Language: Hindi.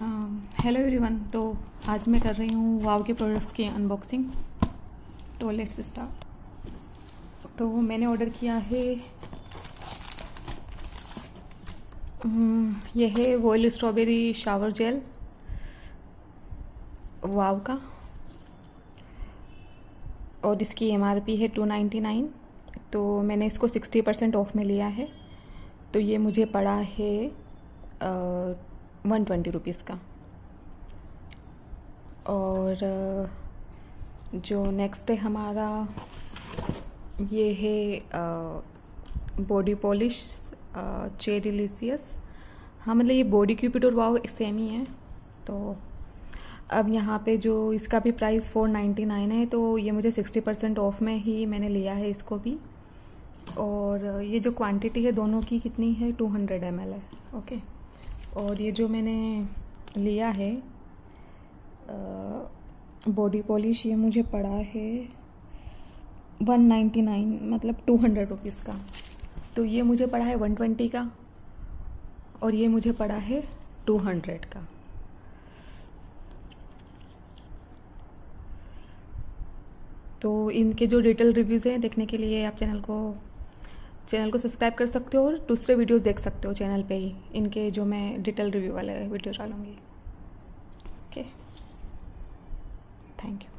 हेलो एवरीवन तो आज मैं कर रही हूँ वाव के प्रोडक्ट्स की अनबॉक्सिंग तो लेट्स स्टार्ट तो मैंने ऑर्डर किया है हम्म, यह है वॉयल स्ट्रॉबेरी शावर जेल वाव का. और इसकी एमआरपी है टू नाइन्टी नाइन तो मैंने इसको सिक्सटी परसेंट ऑफ़ में लिया है. तो ये मुझे पड़ा है वन ट्वेंटी रुपीज़ का। और जो नेक्स्ट है हमारा, ये है बॉडी पॉलिश चेरिलिसियस हाँ मतलब ये बॉडी क्यूपिड और वाव सेम ही है। तो अब यहाँ पे जो इसका भी प्राइस फोर नाइन्टी नाइन है तो ये मुझे सिक्सटी परसेंट ऑफ़ में ही मैंने लिया है इसको भी। और, ये जो क्वांटिटी है, दोनों की कितनी है? टू हंड्रेड एम है ओके और ये जो मैंने लिया है बॉडी पॉलिश ये मुझे पड़ा है वन नाइन्टी नाइन मतलब टू हंड्रेड रुपीज़ का। तो ये मुझे पड़ा है वन ट्वेंटी का और ये मुझे पड़ा है टू हंड्रेड का। तो इनके जो डिटेल रिव्यूज़ हैं, देखने के लिए आप चैनल को चैनल को सब्सक्राइब कर सकते हो और दूसरे वीडियोस देख सकते हो चैनल पे ही, इनके जो मैं डिटेल रिव्यू वाले वीडियो डालूँगी। Okay thank you